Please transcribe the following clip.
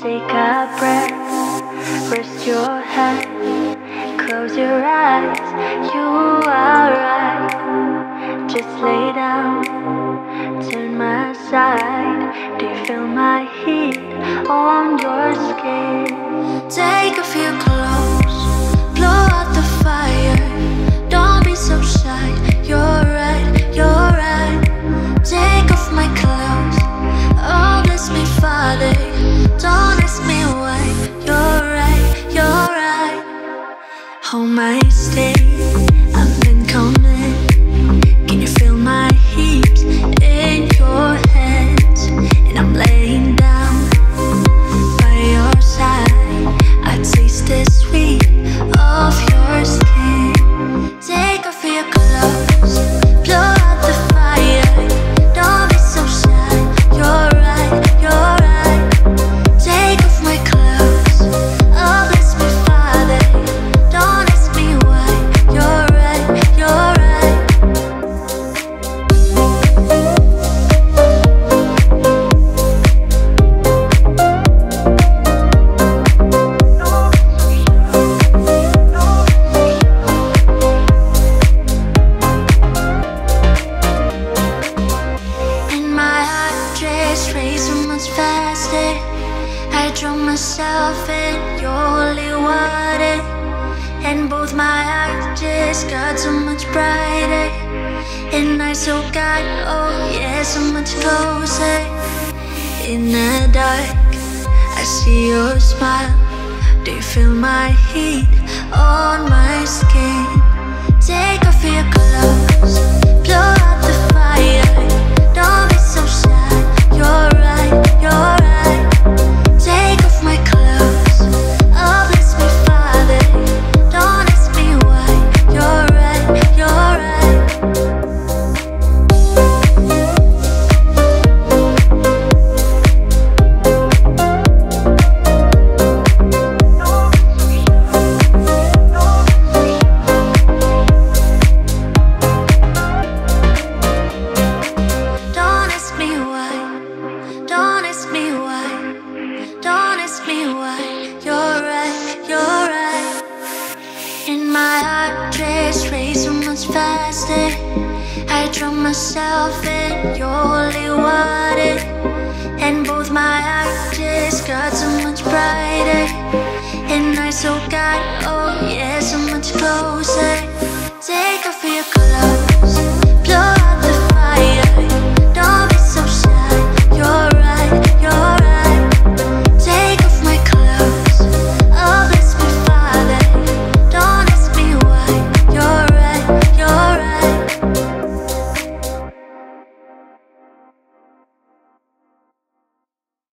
Take a breath, rest your head, close your eyes. You are right. Just lay down, turn my side. Do you feel my heat on your skin? Take a few Hold my stay. I've been coming. I drown myself in your holy water. And both my eyes just got so much brighter. And I so got, oh yeah, so much closer. In the dark, I see your smile. Do you feel my heat on my skin? Take off your clothes, why. You're right, you're right. And my heart just racing much faster. I drown myself in your holy water. And both my eyes just got so much brighter. And I so got, oh yeah, so much closer.